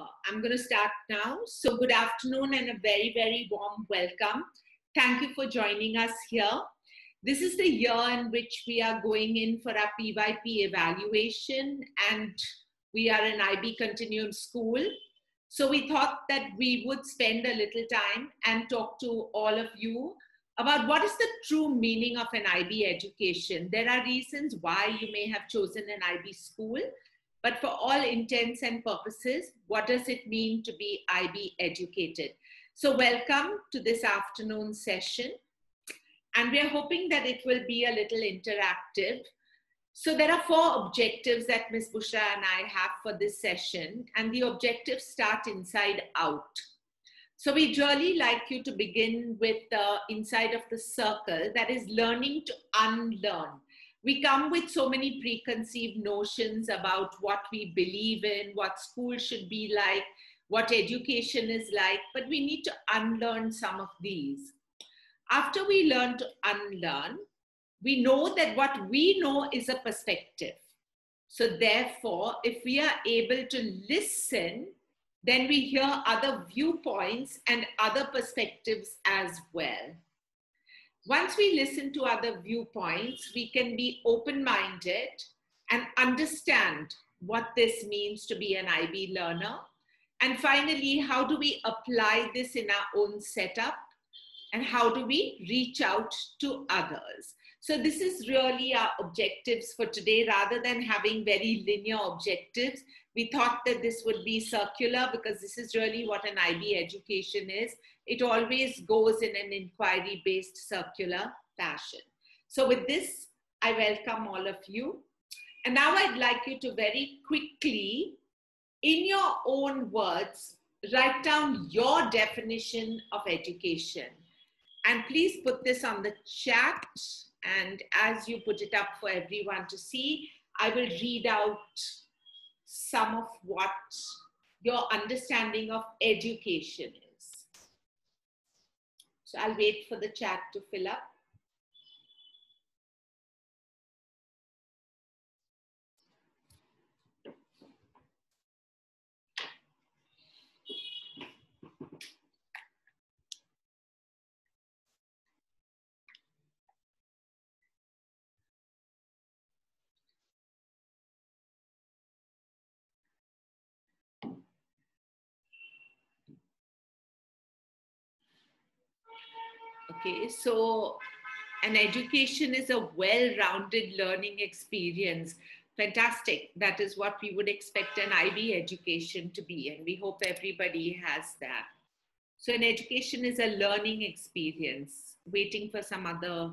Uh, I'm going to start now. So, good afternoon and a very, very warm welcome. Thank you for joining us here. This is the year in which we are going in for our PYP evaluation, and we are an IB Continuum school. So, we thought that we would spend a little time and talk to all of you about what is the true meaning of an IB education. There are reasons why you may have chosen an IB school but for all intents and purposes, what does it mean to be IB educated? So welcome to this afternoon session. And we're hoping that it will be a little interactive. So there are four objectives that Ms. Bushra and I have for this session. And the objectives start inside out. So we'd really like you to begin with the inside of the circle, that is learning to unlearn we come with so many preconceived notions about what we believe in, what school should be like, what education is like, but we need to unlearn some of these. After we learn to unlearn, we know that what we know is a perspective. So, therefore, if we are able to listen, then we hear other viewpoints and other perspectives as well once we listen to other viewpoints, we can be open minded and understand what this means to be an IB learner. And finally, how do we apply this in our own setup? And how do we reach out to others? So, this is really our objectives for today rather than having very linear objectives. We thought that this would be circular because this is really what an IB education is it always goes in an inquiry based circular fashion. So, with this, I welcome all of you. And now I'd like you to very quickly, in your own words, write down your definition of education. And please put this on the chat. And as you put it up for everyone to see, I will read out some of what your understanding of education is. So I'll wait for the chat to fill up. Okay, so an education is a well rounded learning experience. Fantastic. That is what we would expect an IB education to be, and we hope everybody has that. So, an education is a learning experience. Waiting for some other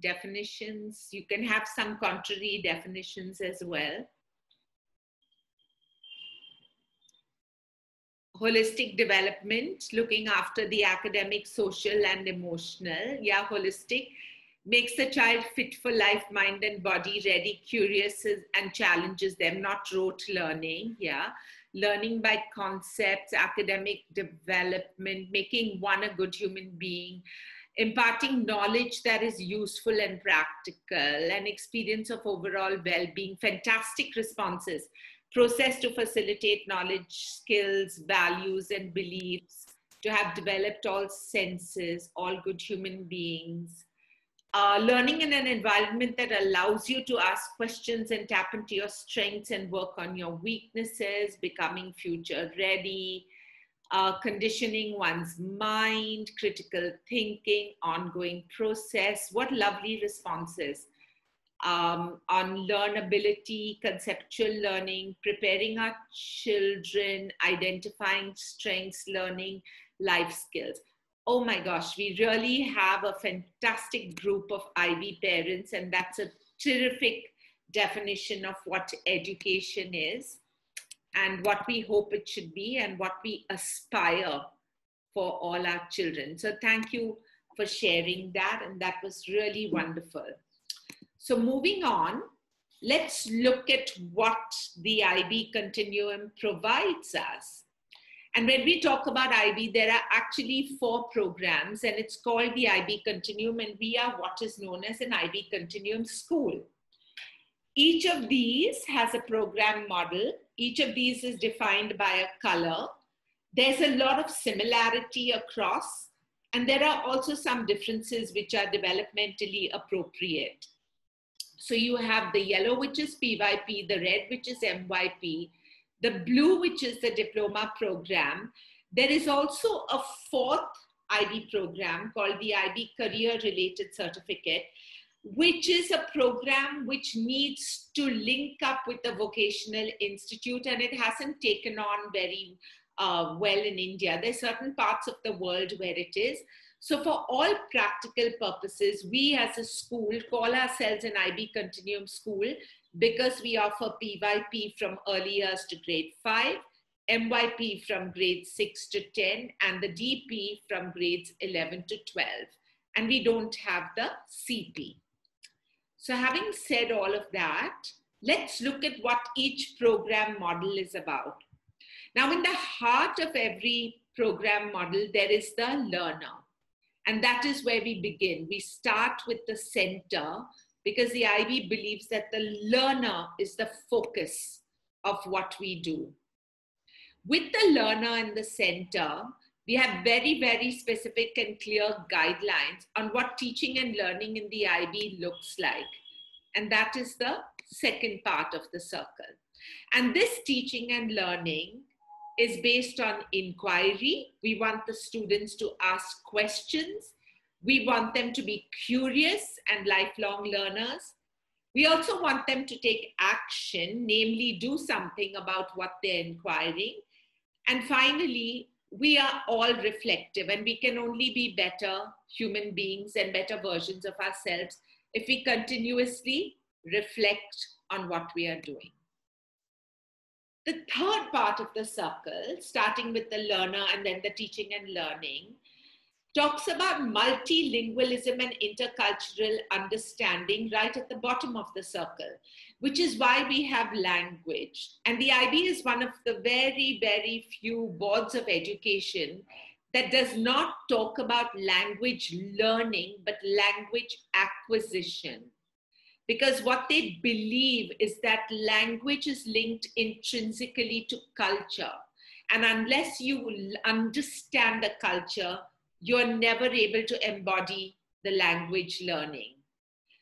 definitions. You can have some contrary definitions as well. Holistic development, looking after the academic, social, and emotional. Yeah, holistic makes the child fit for life, mind, and body, ready, curious, and challenges them, not rote learning. Yeah, learning by concepts, academic development, making one a good human being. Imparting knowledge that is useful and practical, an experience of overall well being, fantastic responses process to facilitate knowledge, skills, values, and beliefs, to have developed all senses, all good human beings. Uh, learning in an environment that allows you to ask questions and tap into your strengths and work on your weaknesses, becoming future ready, uh, conditioning one's mind, critical thinking, ongoing process. What lovely responses um, on learnability, conceptual learning, preparing our children, identifying strengths, learning life skills. Oh my gosh, we really have a fantastic group of IB parents, and that's a terrific definition of what education is and what we hope it should be and what we aspire for all our children. So, thank you for sharing that, and that was really wonderful. So moving on, let's look at what the IB continuum provides us. And when we talk about IB, there are actually four programs, and it's called the IB Continuum, and we are what is known as an IB Continuum school. Each of these has a program model. Each of these is defined by a color. There's a lot of similarity across, and there are also some differences which are developmentally appropriate. So you have the yellow, which is PYP, the red, which is MYP, the blue, which is the diploma program. There is also a fourth IB program called the IB Career Related Certificate, which is a program which needs to link up with the vocational institute and it hasn't taken on very uh, well in India. There's certain parts of the world where it is. So for all practical purposes, we as a school call ourselves an IB Continuum School because we offer PYP from early years to grade 5, MYP from grade 6 to 10, and the DP from grades 11 to 12. And we don't have the CP. So having said all of that, let's look at what each program model is about. Now, in the heart of every program model, there is the learner. And that is where we begin. We start with the center because the IB believes that the learner is the focus of what we do. With the learner in the center, we have very, very specific and clear guidelines on what teaching and learning in the IB looks like. And that is the second part of the circle. And this teaching and learning is based on inquiry. We want the students to ask questions. We want them to be curious and lifelong learners. We also want them to take action, namely, do something about what they're inquiring. And finally, we are all reflective and we can only be better human beings and better versions of ourselves if we continuously reflect on what we are doing. The third part of the circle, starting with the learner and then the teaching and learning, talks about multilingualism and intercultural understanding right at the bottom of the circle, which is why we have language. And the IB is one of the very, very few boards of education that does not talk about language learning, but language acquisition. Because what they believe is that language is linked intrinsically to culture. And unless you understand the culture, you're never able to embody the language learning.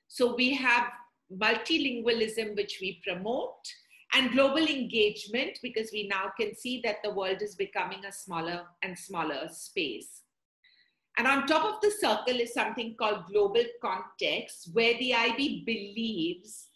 So we have multilingualism, which we promote, and global engagement, because we now can see that the world is becoming a smaller and smaller space. And on top of the circle is something called global context, where the IB believes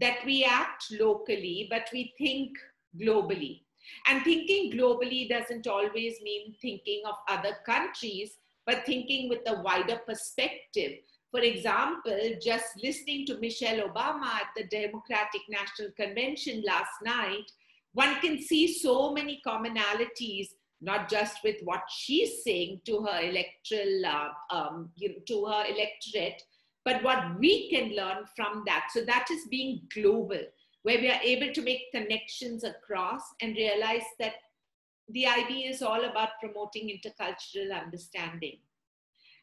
that we act locally, but we think globally. And thinking globally doesn't always mean thinking of other countries, but thinking with a wider perspective. For example, just listening to Michelle Obama at the Democratic National Convention last night, one can see so many commonalities, not just with what she's saying to her electoral, uh, um, to her electorate, but what we can learn from that. So that is being global, where we are able to make connections across and realize that the IB is all about promoting intercultural understanding.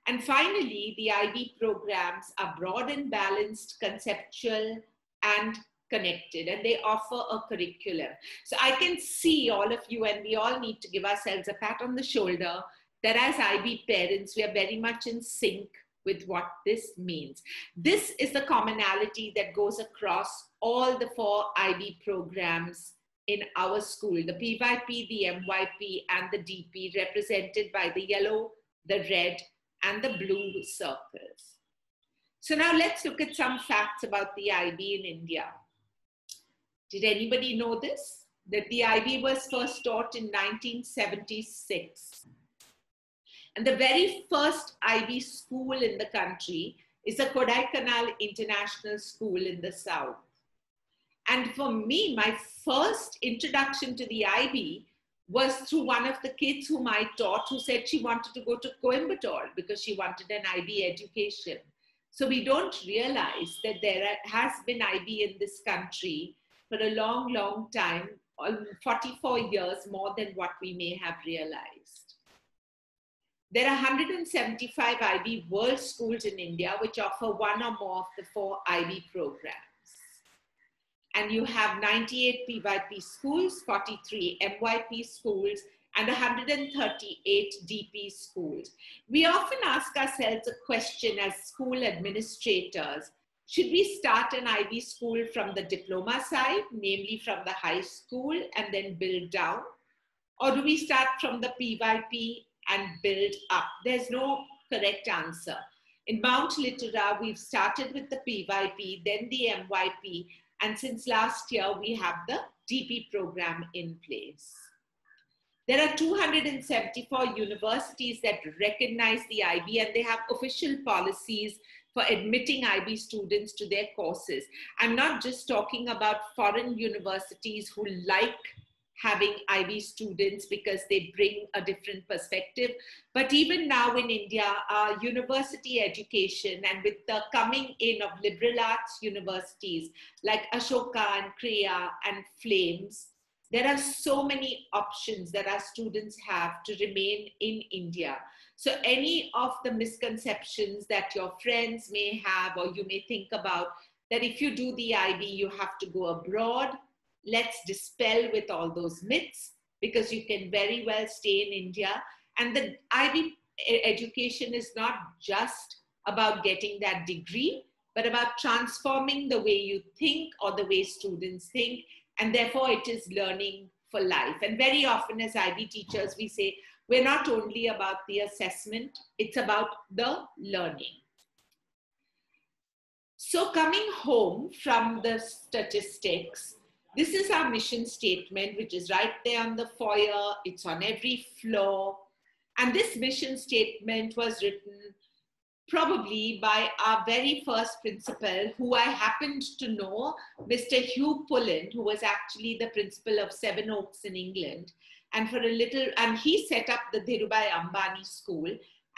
And finally, the IB programs are broad and balanced, conceptual, and connected, and they offer a curriculum. So I can see all of you, and we all need to give ourselves a pat on the shoulder that as IB parents, we are very much in sync with what this means. This is the commonality that goes across all the four IB programs in our school, the PYP, the MYP, and the DP, represented by the yellow, the red, and the blue circles. So now let's look at some facts about the IB in India. Did anybody know this? That the IB was first taught in 1976. And the very first IB school in the country is the Kodaikanal International School in the south. And for me, my first introduction to the IB was through one of the kids whom I taught who said she wanted to go to Coimbatore because she wanted an IB education. So we don't realize that there has been IB in this country for a long, long time, um, 44 years more than what we may have realized. There are 175 IB world schools in India which offer one or more of the four IB programs. and you have 98 PYP schools, 43 MYP schools, and 138 DP schools. We often ask ourselves a question as school administrators should we start an IB school from the diploma side, namely from the high school, and then build down? Or do we start from the PYP and build up? There's no correct answer. In Mount Litera, we've started with the PYP, then the MYP, and since last year, we have the DP program in place. There are 274 universities that recognize the IB and they have official policies for admitting IB students to their courses. I'm not just talking about foreign universities who like having IB students because they bring a different perspective. But even now in India, our university education and with the coming in of liberal arts universities like Ashoka and Krea and Flames, there are so many options that our students have to remain in India. So, any of the misconceptions that your friends may have, or you may think about, that if you do the IB, you have to go abroad, let's dispel with all those myths because you can very well stay in India. And the IB education is not just about getting that degree, but about transforming the way you think or the way students think. And therefore, it is learning for life. And very often, as IB teachers, we say, we're not only about the assessment, it's about the learning. So, coming home from the statistics, this is our mission statement, which is right there on the foyer, it's on every floor. And this mission statement was written probably by our very first principal, who I happened to know, Mr. Hugh Pullen, who was actually the principal of Sevenoaks in England and for a little, and he set up the Dhirubhai Ambani School.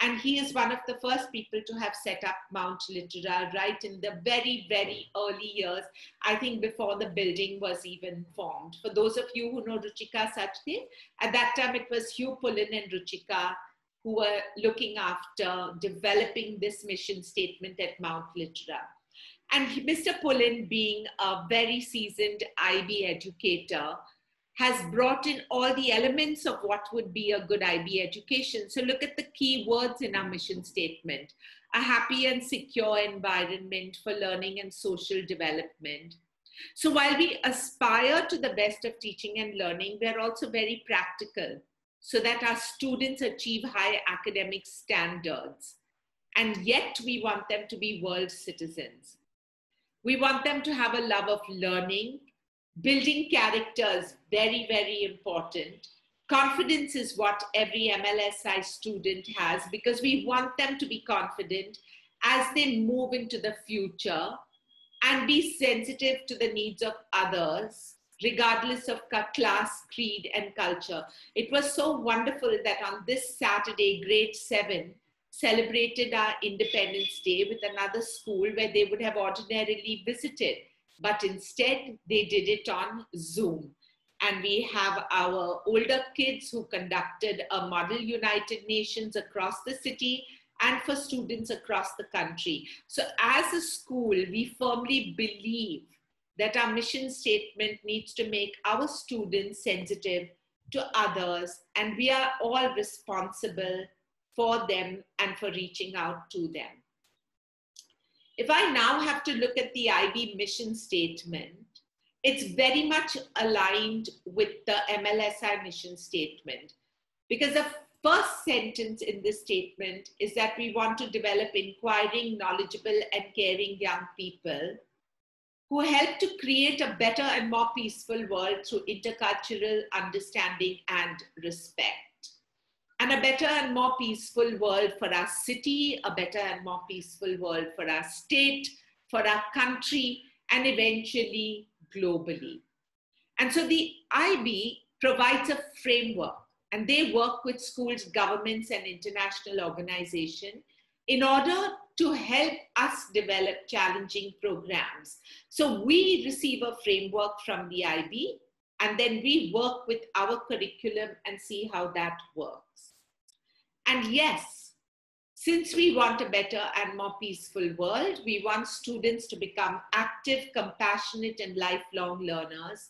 And he is one of the first people to have set up Mount Litera right in the very, very early years, I think before the building was even formed. For those of you who know Ruchika Sachdev, at that time it was Hugh Pullen and Ruchika who were looking after developing this mission statement at Mount Litera. And Mr. Pullen, being a very seasoned IB educator, has brought in all the elements of what would be a good IB education. So look at the key words in our mission statement. A happy and secure environment for learning and social development. So while we aspire to the best of teaching and learning, we're also very practical so that our students achieve high academic standards. And yet we want them to be world citizens. We want them to have a love of learning building characters very very important. Confidence is what every mlsi student has because we want them to be confident as they move into the future and be sensitive to the needs of others regardless of class creed and culture. It was so wonderful that on this saturday grade 7 celebrated our independence day with another school where they would have ordinarily visited but instead they did it on Zoom. And we have our older kids who conducted a model United Nations across the city and for students across the country. So, as a school, we firmly believe that our mission statement needs to make our students sensitive to others, and we are all responsible for them and for reaching out to them. If I now have to look at the IB mission statement, it's very much aligned with the MLSI mission statement. Because the first sentence in this statement is that we want to develop inquiring, knowledgeable, and caring young people who help to create a better and more peaceful world through intercultural understanding and respect and a better and more peaceful world for our city, a better and more peaceful world for our state, for our country, and eventually globally. And so the IB provides a framework, and they work with schools, governments, and international organizations in order to help us develop challenging programs. So we receive a framework from the IB, and then we work with our curriculum and see how that works. And yes, Since we want a better and more peaceful world, we want students to become active, compassionate, and lifelong learners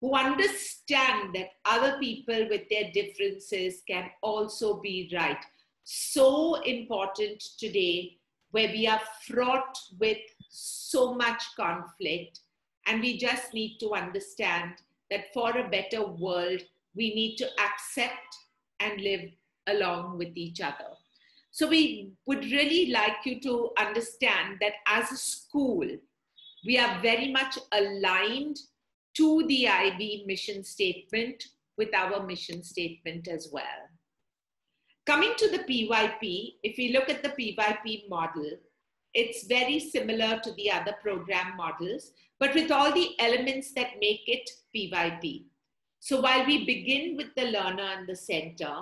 who understand that other people with their differences can also be right. So important today, where we are fraught with so much conflict, and we just need to understand that for a better world, we need to accept and live along with each other. So we would really like you to understand that as a school, we are very much aligned to the IB mission statement with our mission statement as well. Coming to the PYP, if we look at the PYP model, it's very similar to the other program models, but with all the elements that make it PYP. So while we begin with the learner in the center,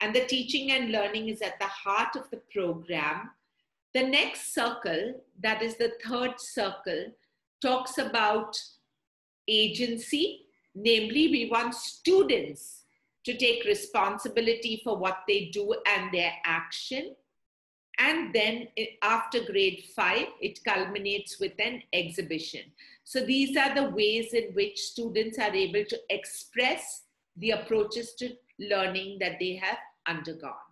and the teaching and learning is at the heart of the program. The next circle, that is the third circle, talks about agency. Namely, we want students to take responsibility for what they do and their action. And then eh, after grade five, it culminates with an exhibition. So these are the ways in which students are able to express the approaches to learning that they have undergone.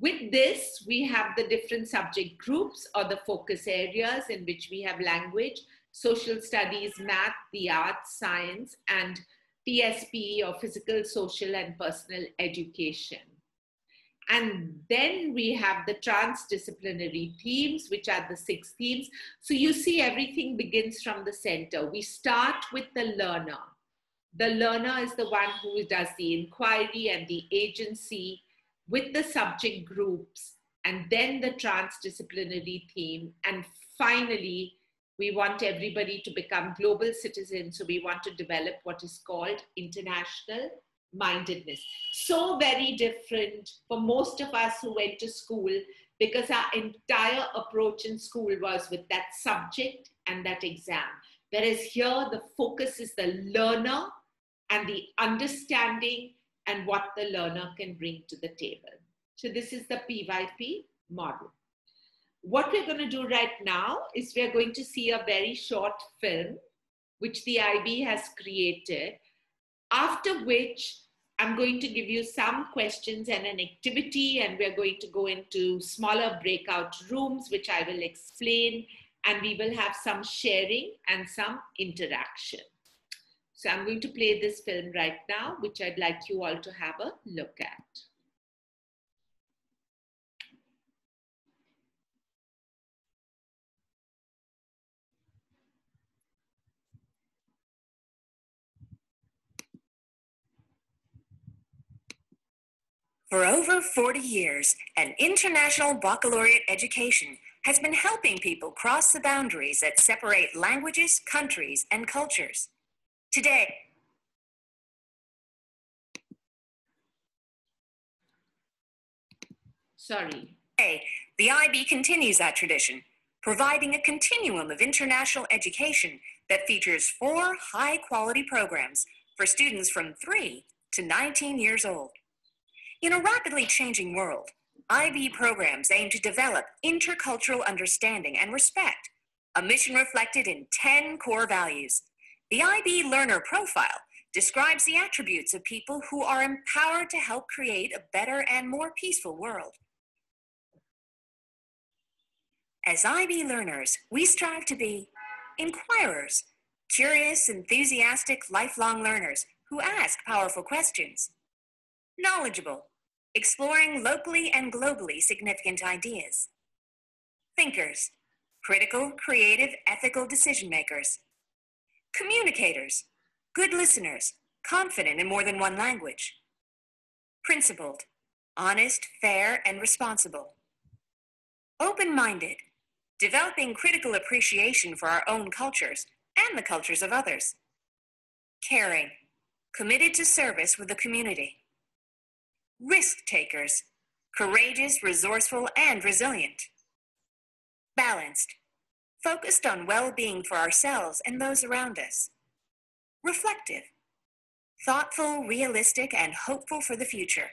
With this, we have the different subject groups or the focus areas in which we have language, social studies, math, the arts, science, and PSP or physical, social, and personal education. And then we have the transdisciplinary themes, which are the six themes. So you see, everything begins from the center. We start with the learner the learner is the one who does the inquiry and the agency with the subject groups, and then the transdisciplinary theme. And finally, we want everybody to become global citizens. So we want to develop what is called international mindedness. So very different for most of us who went to school because our entire approach in school was with that subject and that exam. Whereas here, the focus is the learner and the understanding and what the learner can bring to the table. So this is the PYP model. What we're going to do right now is we're going to see a very short film which the IB has created, after which I'm going to give you some questions and an activity, and we're going to go into smaller breakout rooms, which I will explain, and we will have some sharing and some interaction. So I'm going to play this film right now, which I'd like you all to have a look at. For over 40 years, an international baccalaureate education has been helping people cross the boundaries that separate languages, countries, and cultures. Today, Sorry. The IB continues that tradition, providing a continuum of international education that features four high quality programs for students from 3 to 19 years old. In a rapidly changing world, IB programs aim to develop intercultural understanding and respect, a mission reflected in 10 core values the IB Learner Profile describes the attributes of people who are empowered to help create a better and more peaceful world. As IB learners, we strive to be inquirers, curious, enthusiastic, lifelong learners who ask powerful questions, knowledgeable, exploring locally and globally significant ideas, thinkers, critical, creative, ethical decision makers Communicators, good listeners, confident in more than one language. Principled, honest, fair, and responsible. Open minded, developing critical appreciation for our own cultures and the cultures of others. Caring, committed to service with the community. Risk takers, courageous, resourceful, and resilient. Balanced, focused on well being for ourselves and those around us. Reflective, thoughtful, realistic, and hopeful for the future.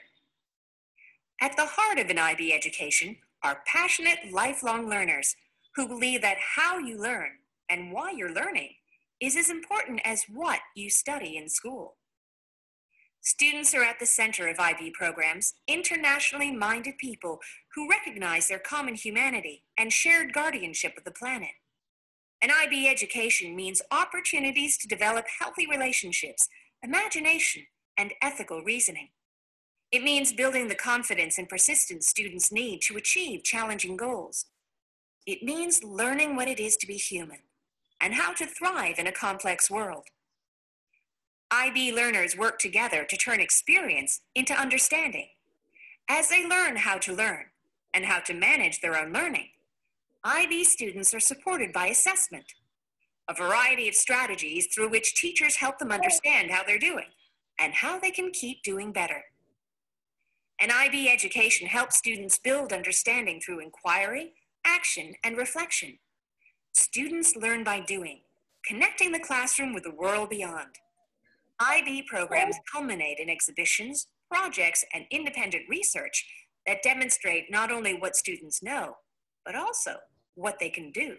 At the heart of an IB education are passionate lifelong learners who believe that how you learn and why you're learning is as important as what you study in school. Students are at the center of IB programs, internationally minded people who recognize their common humanity and shared guardianship of the planet. An IB education means opportunities to develop healthy relationships, imagination, and ethical reasoning. It means building the confidence and persistence students need to achieve challenging goals. It means learning what it is to be human and how to thrive in a complex world. IB learners work together to turn experience into understanding. As they learn how to learn and how to manage their own learning, IB students are supported by assessment, a variety of strategies through which teachers help them understand how they're doing and how they can keep doing better. An IB education helps students build understanding through inquiry, action, and reflection. Students learn by doing, connecting the classroom with the world beyond. IB programs culminate in exhibitions, projects, and independent research that demonstrate not only what students know, but also what they can do.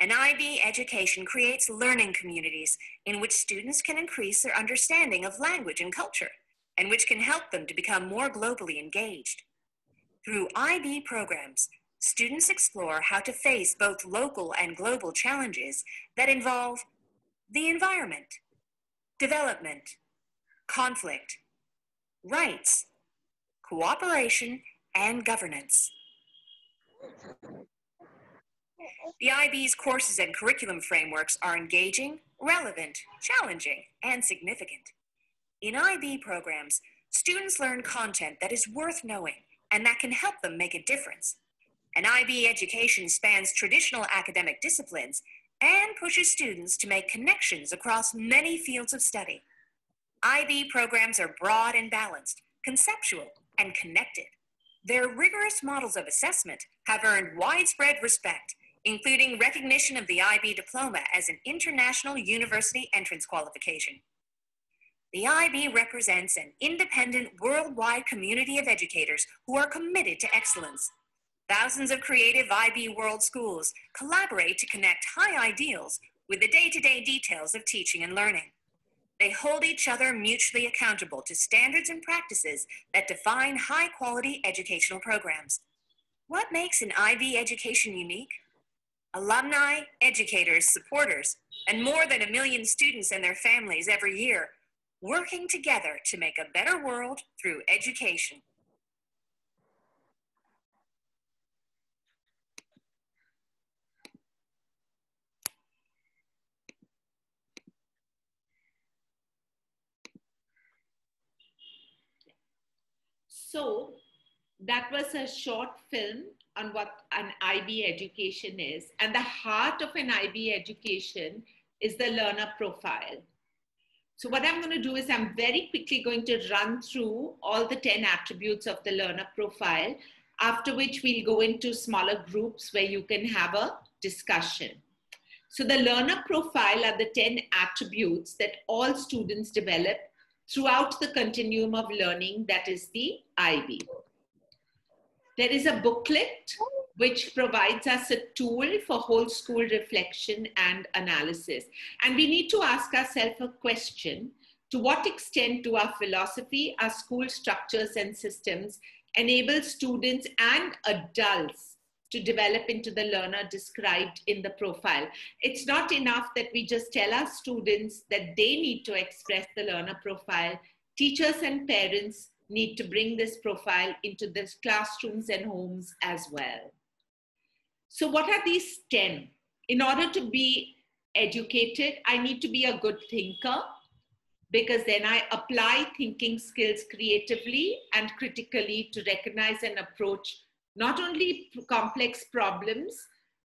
An IB education creates learning communities in which students can increase their understanding of language and culture, and which can help them to become more globally engaged. Through IB programs, students explore how to face both local and global challenges that involve the environment, development, conflict, rights, cooperation, and governance. The IB's courses and curriculum frameworks are engaging, relevant, challenging, and significant. In IB programs, students learn content that is worth knowing and that can help them make a difference. An IB education spans traditional academic disciplines and pushes students to make connections across many fields of study. IB programs are broad and balanced, conceptual, and connected. Their rigorous models of assessment have earned widespread respect, including recognition of the IB diploma as an international university entrance qualification. The IB represents an independent worldwide community of educators who are committed to excellence Thousands of creative IB World schools collaborate to connect high ideals with the day to day details of teaching and learning. They hold each other mutually accountable to standards and practices that define high quality educational programs. What makes an IB education unique? Alumni, educators, supporters, and more than a million students and their families every year working together to make a better world through education. So that was a short film on what an IB education is. And the heart of an IB education is the learner profile. So what I'm going to do is I'm very quickly going to run through all the 10 attributes of the learner profile, after which we'll go into smaller groups where you can have a discussion. So the learner profile are the 10 attributes that all students develop throughout the continuum of learning that is the IB. There is a booklet which provides us a tool for whole school reflection and analysis. And we need to ask ourselves a question to what extent do our philosophy, our school structures and systems enable students and adults to develop into the learner described in the profile. It's not enough that we just tell our students that they need to express the learner profile. Teachers and parents need to bring this profile into the classrooms and homes as well. So, what are these 10? In order to be educated, I need to be a good thinker because then I apply thinking skills creatively and critically to recognize and approach not only complex problems,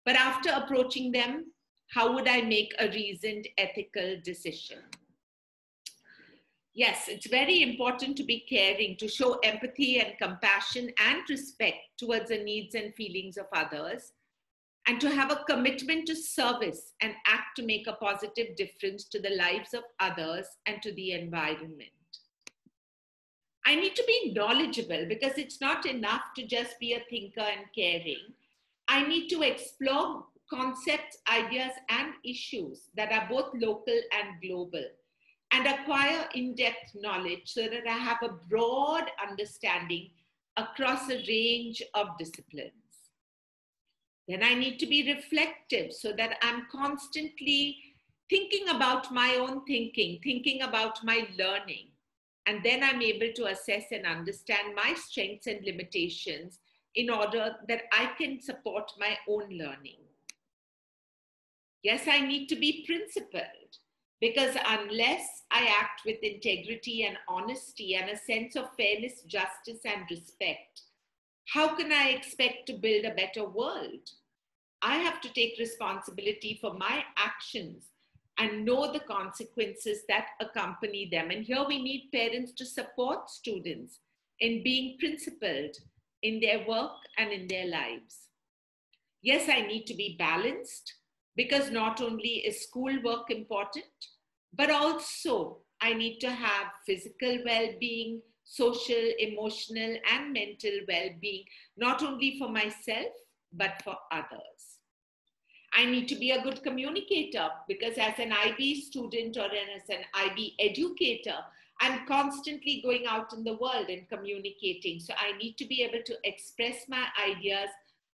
but after approaching them, how would I make a reasoned ethical decision? Yes, it's very important to be caring, to show empathy and compassion and respect towards the needs and feelings of others, and to have a commitment to service and act to make a positive difference to the lives of others and to the environment. I need to be knowledgeable because it's not enough to just be a thinker and caring. I need to explore concepts, ideas, and issues that are both local and global and acquire in depth knowledge so that I have a broad understanding across a range of disciplines. Then I need to be reflective so that I'm constantly thinking about my own thinking, thinking about my learning. And then I'm able to assess and understand my strengths and limitations in order that I can support my own learning. Yes, I need to be principled because unless I act with integrity and honesty and a sense of fairness, justice, and respect, how can I expect to build a better world? I have to take responsibility for my actions and know the consequences that accompany them. And here we need parents to support students in being principled in their work and in their lives. Yes, I need to be balanced because not only is schoolwork important, but also I need to have physical well being, social, emotional, and mental well being, not only for myself, but for others. I need to be a good communicator because, as an IB student or as an IB educator, I'm constantly going out in the world and communicating. So I need to be able to express my ideas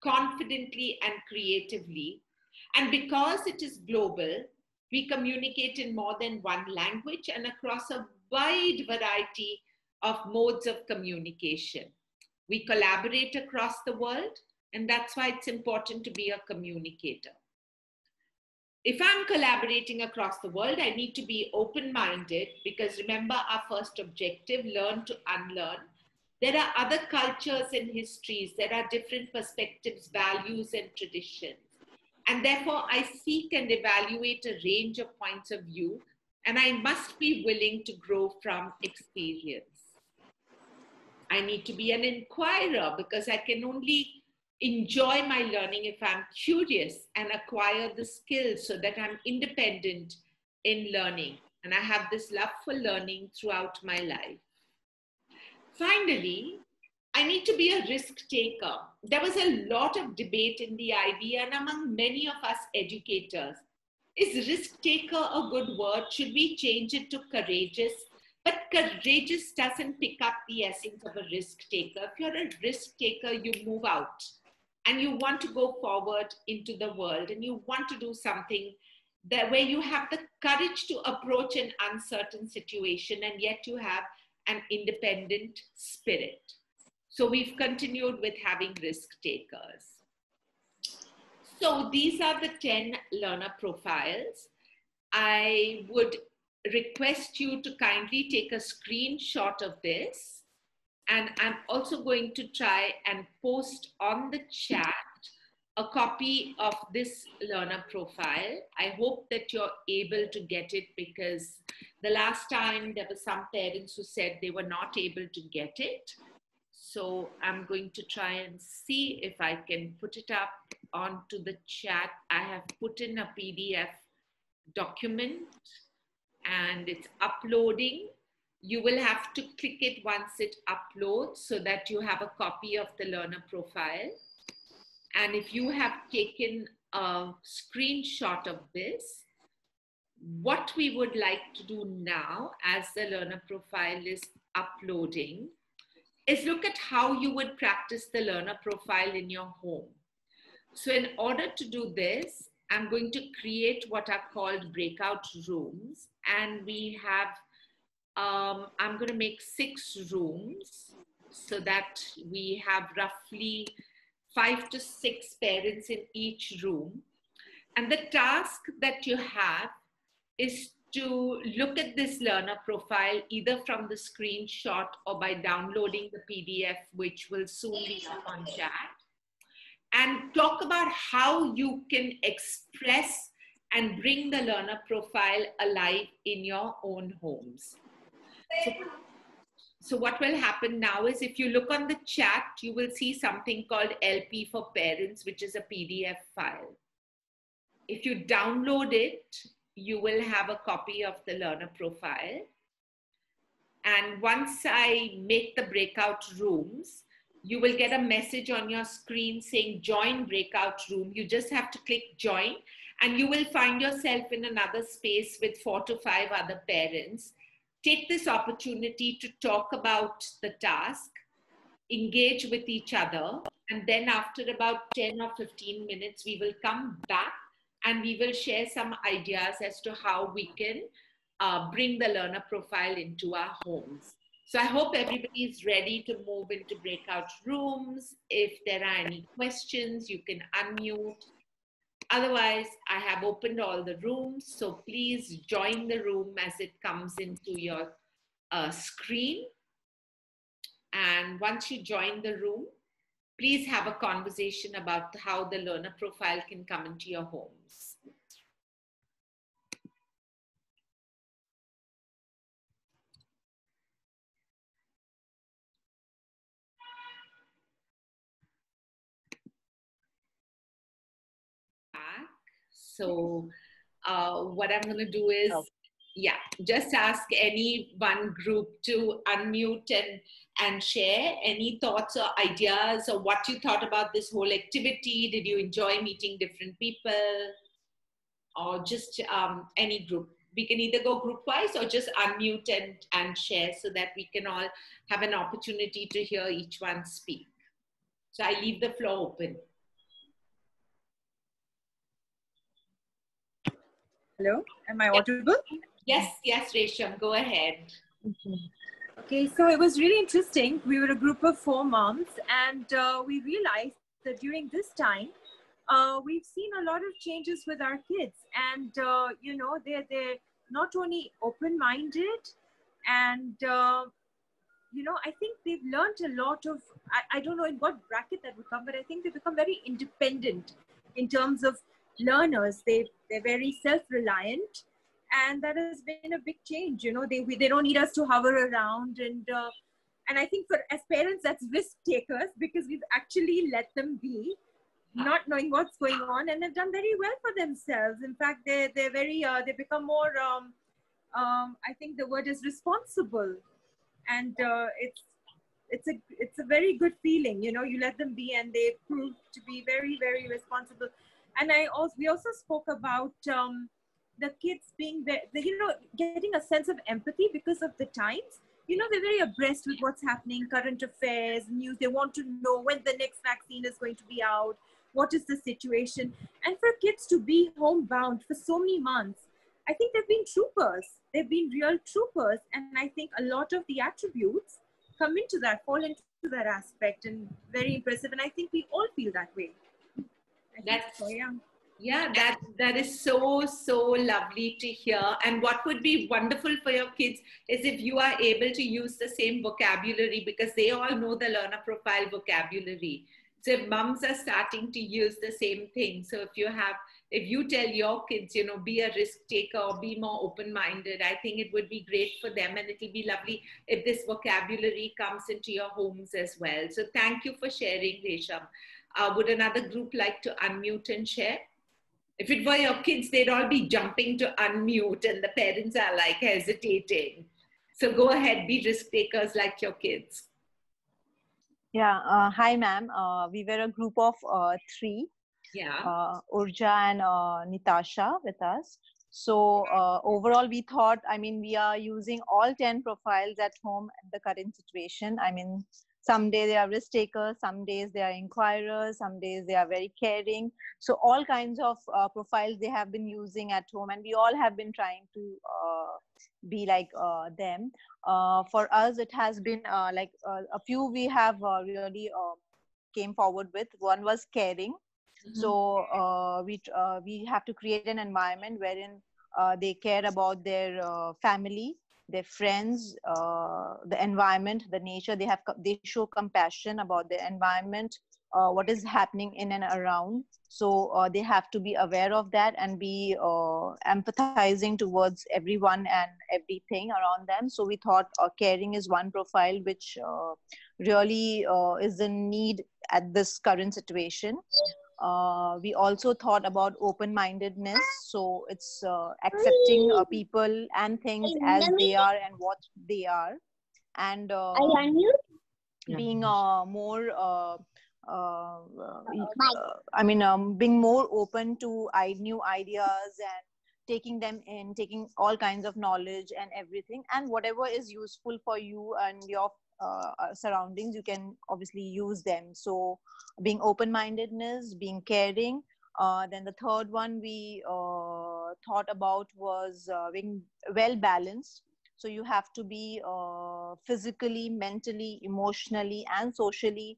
confidently and creatively. And because it is global, we communicate in more than one language and across a wide variety of modes of communication. We collaborate across the world, and that's why it's important to be a communicator. If I'm collaborating across the world, I need to be open minded because remember our first objective learn to unlearn. There are other cultures and histories, there are different perspectives, values, and traditions. And therefore, I seek and evaluate a range of points of view, and I must be willing to grow from experience. I need to be an inquirer because I can only enjoy my learning if I'm curious and acquire the skills so that I'm independent in learning. And I have this love for learning throughout my life. Finally, I need to be a risk taker. There was a lot of debate in the IB and among many of us educators. Is risk taker a good word? Should we change it to courageous? But courageous doesn't pick up the essence of a risk taker. If you're a risk taker, you move out and you want to go forward into the world and you want to do something that where you have the courage to approach an uncertain situation and yet you have an independent spirit. So we've continued with having risk takers. So these are the 10 learner profiles. I would request you to kindly take a screenshot of this. And I'm also going to try and post on the chat a copy of this learner profile. I hope that you're able to get it because the last time there were some parents who said they were not able to get it. So I'm going to try and see if I can put it up onto the chat. I have put in a PDF document and it's uploading. You will have to click it once it uploads so that you have a copy of the learner profile. And if you have taken a screenshot of this, what we would like to do now as the learner profile is uploading is look at how you would practice the learner profile in your home. So in order to do this, I'm going to create what are called breakout rooms. And we have, um, I'm going to make six rooms so that we have roughly five to six parents in each room. And the task that you have is to look at this learner profile either from the screenshot or by downloading the PDF, which will soon be up on chat, and talk about how you can express and bring the learner profile alive in your own homes. So, so what will happen now is if you look on the chat, you will see something called LP for Parents, which is a PDF file. If you download it, you will have a copy of the learner profile. And once I make the breakout rooms, you will get a message on your screen saying join breakout room. You just have to click join and you will find yourself in another space with four to five other parents. Take this opportunity to talk about the task, engage with each other, and then after about 10 or 15 minutes, we will come back and we will share some ideas as to how we can uh, bring the learner profile into our homes. So I hope everybody is ready to move into breakout rooms. If there are any questions, you can unmute. Otherwise, I have opened all the rooms. So please join the room as it comes into your uh, screen. And once you join the room, please have a conversation about how the learner profile can come into your homes. So uh, what I'm going to do is, oh. yeah, just ask any one group to unmute and and share any thoughts or ideas or what you thought about this whole activity. Did you enjoy meeting different people, or just um, any group? We can either go group wise or just unmute and and share so that we can all have an opportunity to hear each one speak. So I leave the floor open. Hello, am I audible? Yes, yes, Resham, go ahead. Okay. okay, so it was really interesting. We were a group of four moms, and uh, we realized that during this time, uh, we've seen a lot of changes with our kids, and uh, you know, they're they're not only open-minded, and uh, you know, I think they've learned a lot of. I, I don't know in what bracket that would come, but I think they've become very independent in terms of learners. They they're very self-reliant, and that has been a big change. You know, they we, they don't need us to hover around, and uh, and I think for as parents, that's risk takers because we've actually let them be, not knowing what's going on, and they've done very well for themselves. In fact, they they're very uh, they become more. Um, um, I think the word is responsible, and uh, it's it's a it's a very good feeling you know you let them be and they prove to be very very responsible and I also we also spoke about um, the kids being there, you know, getting a sense of empathy because of the times. You know, they're very abreast with what's happening, current affairs, news. They want to know when the next vaccine is going to be out, what is the situation, and for kids to be homebound for so many months. I think they've been troopers. They've been real troopers, and I think a lot of the attributes come into that, fall into that aspect, and very impressive. And I think we all feel that way. That's so, yeah. Yeah, that that is so so lovely to hear. And what would be wonderful for your kids is if you are able to use the same vocabulary because they all know the learner profile vocabulary. So if moms are starting to use the same thing, so if you have if you tell your kids, you know, be a risk taker or be more open minded, I think it would be great for them and it'll be lovely if this vocabulary comes into your homes as well. So thank you for sharing, Resham. Uh, would another group like to unmute and share? If it were your kids, they'd all be jumping to unmute and the parents are like hesitating. So go ahead, be risk takers like your kids. Yeah, uh, hi ma'am. Uh, we were a group of uh, three. Yeah. Uh, Urja and uh, Nitasha with us. So uh, overall, we thought, I mean, we are using all 10 profiles at home in the current situation. I mean, some days they are risk takers some days they are inquirers some days they are very caring. So all kinds of uh, profiles they have been using at home and we all have been trying to uh, be like uh, them. Uh, for us it has been uh, like uh, a few we have really came forward with. One was caring. Mm-hmm. so we we have to create an environment wherein they care about their family their friends uh, the environment the nature they have they show compassion about the environment uh, what is happening in and around. So uh, they have to be aware of that and be uh, empathizing towards everyone and everything around them. So we thought uh, caring is one profile which uh, really is in need at this current situation uh, we also thought about open-mindedness. So it's uh, accepting uh, people and things as they are and what they are. And uh, being uh, more uh, uh, uh, I mean, um, being more open to I- new ideas and taking them in, taking all kinds of knowledge and everything, and whatever is useful for you and your uh, uh, surroundings, you can obviously use them. So, being open mindedness, being caring. Uh, then the third one we uh, thought about was uh, being well balanced. So you have to be physically, mentally, emotionally, and socially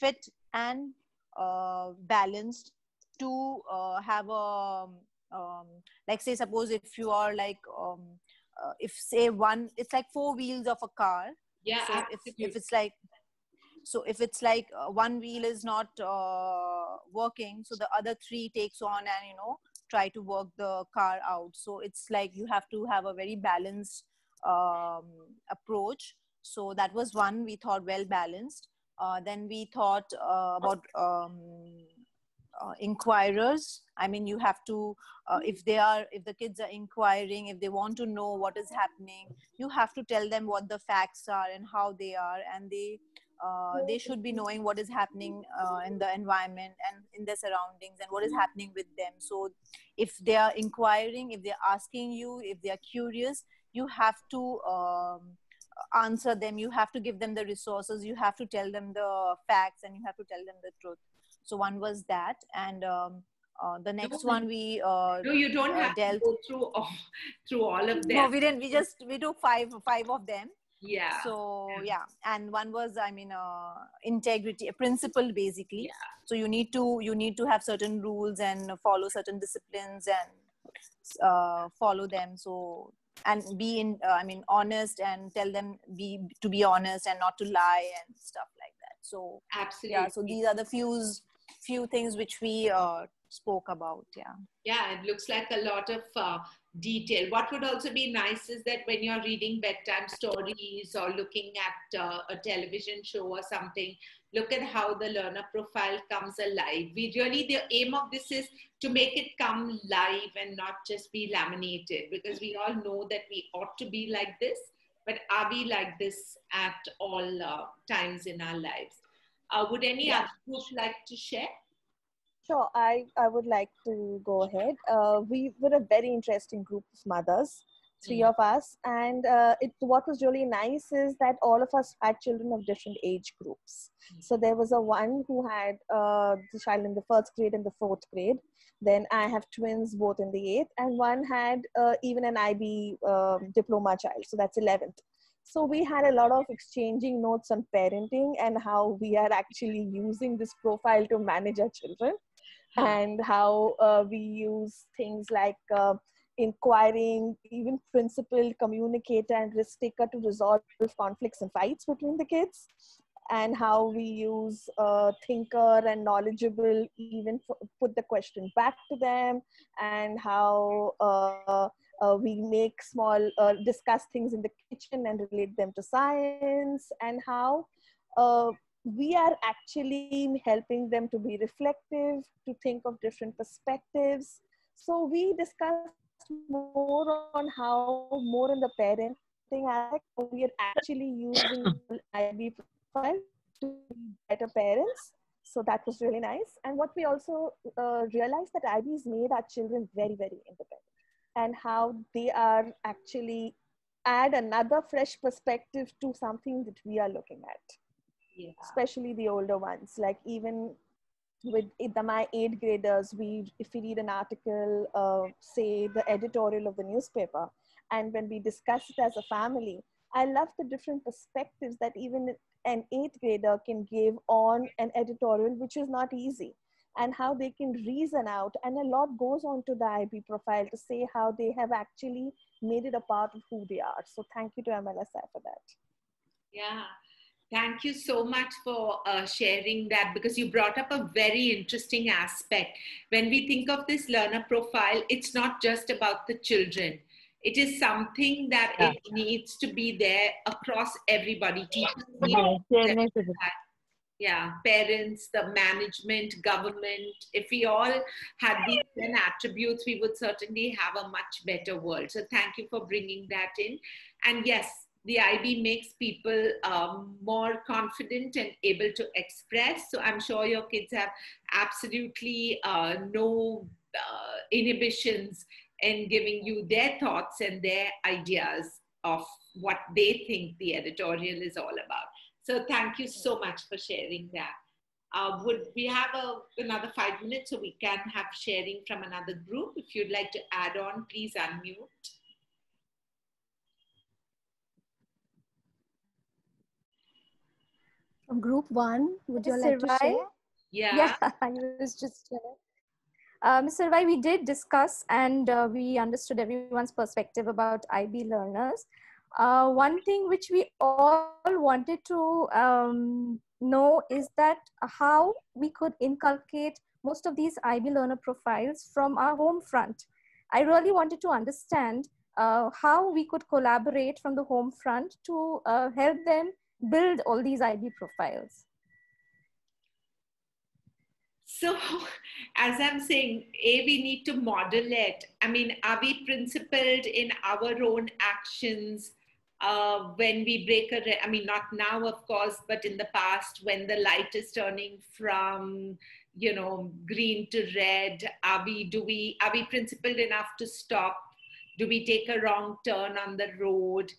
fit and balanced to have a um, like say suppose if you are like um, uh, if say one it's like four wheels of a car Yeah, so if, absolutely. if it's like so if it's like uh, one wheel is not uh, working so the other three takes on and you know try to work the car out. So it's like you have to have a very balanced um, approach. So that was one we thought well balanced. Uh, then we thought uh, about um, uh, inquirers. I mean you have to uh, if they are if the kids are inquiring if they want to know what is happening you have to tell them what the facts are and how they are and they uh, they should be knowing what is happening uh, in the environment and in their surroundings and what is happening with them. So if they are inquiring if they're asking you if they are curious you have to um, answer them. You have to give them the resources. You have to tell them the facts and you have to tell them the truth so one was that and um, uh, the next No, one we uh, no, you don't uh, have dealt- to go through all, through all of them. no we didn't we just we took five five of them yeah. so Yeah. yeah and one was i mean uh, integrity a principle basically Yeah. so you need to you need to have certain rules and follow certain disciplines and uh, follow them so and be in uh, i mean honest and tell them be to be honest and not to lie and stuff like that so Absolutely. yeah so these are the few few things which we uh, spoke about yeah yeah, it looks like a lot of uh, detail. What would also be nice is that when you're reading bedtime stories or looking at uh, a television show or something, look at how the learner profile comes alive. We really, the aim of this is to make it come live and not just be laminated because we all know that we ought to be like this, but are we like this at all uh, times in our lives? Uh, would any Yeah. other group like to share? Sure, I, I would like to go ahead. Uh, we were a very interesting group of mothers, three Mm. of us, and uh, it what was really nice is that all of us had children of different age groups. So there was a one who had uh, the child in the first grade and the fourth grade. Then I have twins both in the eighth, and one had uh, even an IB um, diploma child. So that's eleventh. So we had a lot of exchanging notes on parenting and how we are actually using this profile to manage our children and how uh, we use things like uh, inquiring, even principled communicator and risk taker to resolve conflicts and fights between the kids, and how we use uh, thinker and knowledgeable, even put the question back to them, and how uh, we make small, uh, discuss things in the kitchen and relate them to science, and how uh, we are actually helping them to be reflective, to think of different perspectives. So we discussed more on how more in the parenting aspect, we are actually using IB profile to be better parents. So that was really nice. And what we also uh, realized that ib IBs made our children very, very independent and how they are actually add another fresh perspective to something that we are looking at. Yeah. especially the older ones. Like even with the, my eighth graders we if we read an article uh, say the editorial of the newspaper and when we discuss it as a family i love the different perspectives that even an eighth grader can give on an editorial which is not easy and how they can reason out and a lot goes on to the ib profile to say how they have actually made it a part of who they are so thank you to mlsi for that Yeah. Thank you so much for uh, sharing that because you brought up a very interesting aspect. When we think of this learner profile, it's not just about the children. It is something that Yeah. it needs to be there across everybody. Teachers need yeah, parents, the management, government. If we all had these 10 attributes, we would certainly have a much better world. So thank you for bringing that in. And yes, the IB makes people um, more confident and able to express. So I'm sure your kids have absolutely uh, no uh, inhibitions in giving you their thoughts and their ideas of what they think the editorial is all about. So thank you so much for sharing that. Uh, would we have a, another five minutes so we can have sharing from another group? If you'd like to add on, please unmute. From group one, would you like to share? Yeah. Yeah, I was just. Uh, Mr. Vai, we did discuss and uh, we understood everyone's perspective about IB learners. Uh, one thing which we all wanted to um, know is that how we could inculcate most of these IB learner profiles from our home front. I really wanted to understand uh, how we could collaborate from the home front to uh, help them build all these IB profiles. So, as I'm saying, A, we need to model it. I mean, are we principled in our own actions uh, when we break a, re- I mean, not now, of course, but in the past, when the light is turning from, you know, green to red, are we, do we, are we principled enough to stop? Do we take a wrong turn on the road?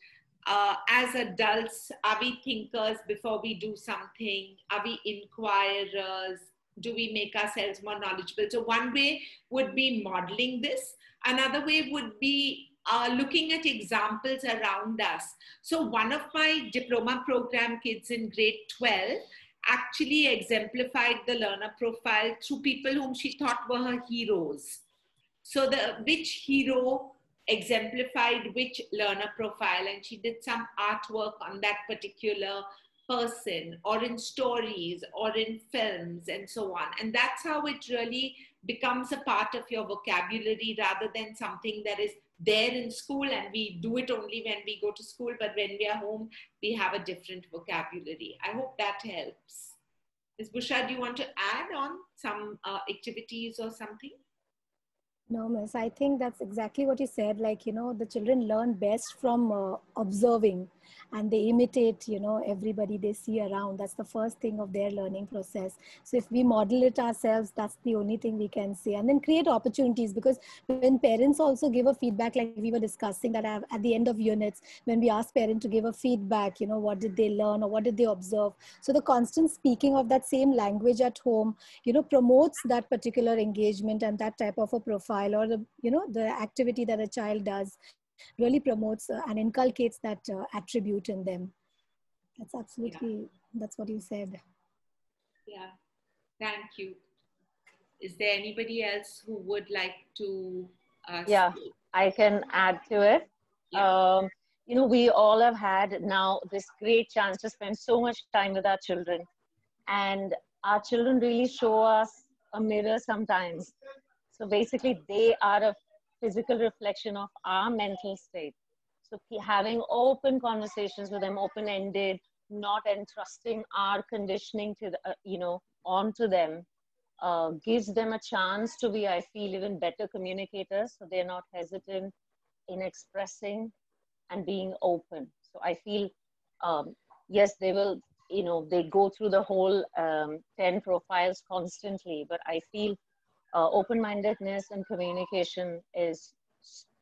Uh, as adults, are we thinkers before we do something? Are we inquirers? Do we make ourselves more knowledgeable? So, one way would be modeling this. Another way would be uh, looking at examples around us. So, one of my diploma program kids in grade 12 actually exemplified the learner profile through people whom she thought were her heroes. So, the which hero exemplified which learner profile, and she did some artwork on that particular person, or in stories, or in films, and so on. And that's how it really becomes a part of your vocabulary rather than something that is there in school and we do it only when we go to school, but when we are home, we have a different vocabulary. I hope that helps. Ms. Busha, do you want to add on some uh, activities or something? No, miss. I think that's exactly what you said. Like, you know, the children learn best from uh, observing and they imitate you know everybody they see around. That's the first thing of their learning process. So if we model it ourselves that's the only thing we can say. And then create opportunities because when parents also give a feedback like we were discussing that at the end of units when we ask parents to give a feedback you know what did they learn or what did they observe? So the constant speaking of that same language at home you know promotes that particular engagement and that type of a profile or the you know the activity that a child does really promotes uh, and inculcates that uh, attribute in them. That's absolutely, yeah. that's what you said. Yeah, thank you. Is there anybody else who would like to? Uh, yeah, I can add to it. Yeah. Um, you know, we all have had now this great chance to spend so much time with our children. And our children really show us a mirror sometimes. So basically, they are a physical reflection of our mental state. So having open conversations with them, open-ended, not entrusting our conditioning to the, uh, you know onto them, uh, gives them a chance to be, I feel, even better communicators. So they're not hesitant in expressing and being open. So I feel, um, yes, they will, you know, they go through the whole um, 10 profiles constantly, but I feel uh, open-mindedness and communication is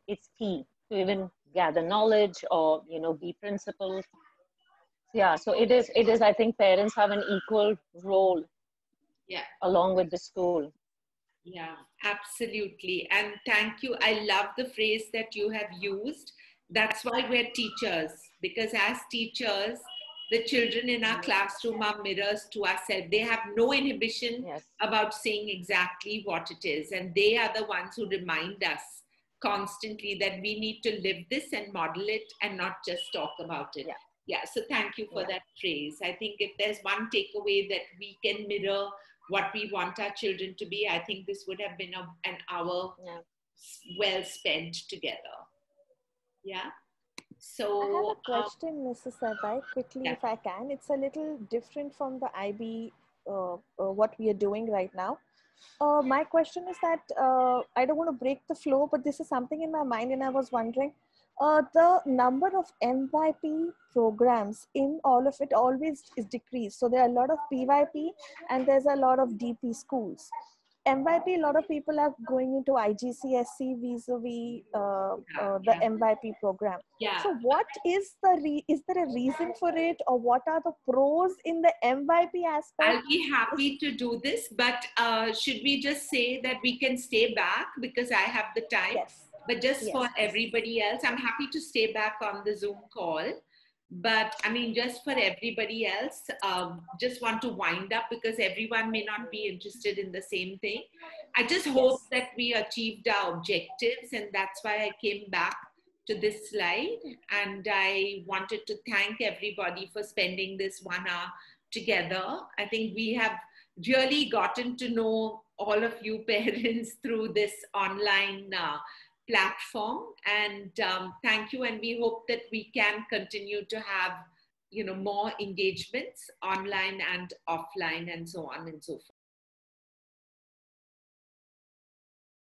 it's key to even gather knowledge or you know be principled. Yeah so it is it is i think parents have an equal role yeah. along with the school. Yeah absolutely. And thank you. I love the phrase that you have used. That's why we're teachers because as teachers the children in our classroom are mirrors to ourselves. They have no inhibition yes. about saying exactly what it is. And they are the ones who remind us constantly that we need to live this and model it and not just talk about it. Yeah. yeah so thank you for yeah. that phrase. I think if there's one takeaway that we can mirror what we want our children to be, I think this would have been a, an hour yeah. well spent together. Yeah. So I have a question, uh, Mrs. Seervai, quickly yeah. if I can. It's a little different from the IB, uh, uh, what we are doing right now. Uh, my question is that uh, I don't want to break the flow, but this is something in my mind, and I was wondering uh, the number of MYP programs in all of it always is decreased. So there are a lot of PYP and there's a lot of DP schools. MYP, a lot of people are going into IGCSE vis-a-vis uh, uh, the Yeah. MYP program. Yeah. So what is the re- is there a reason for it, or what are the pros in the MYP aspect? I'll be happy to do this, but uh, should we just say that we can stay back because I have the time? Yes. But just Yes, for everybody else, I'm happy to stay back on the Zoom call. But I mean, just for everybody else, um, just want to wind up because everyone may not be interested in the same thing. I just hope that we achieved our objectives, and that's why I came back to this slide. And I wanted to thank everybody for spending this one hour together. I think we have really gotten to know all of you parents through this online uh, platform. And um, thank you. And we hope that we can continue to have you know more engagements online and offline and so on and so forth